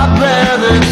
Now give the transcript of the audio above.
I'd rather